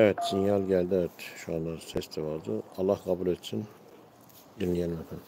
Evet sinyal geldi evet şu anda ses de vardı. Allah kabul etsin. Dinleyelim efendim.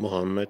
Muhammed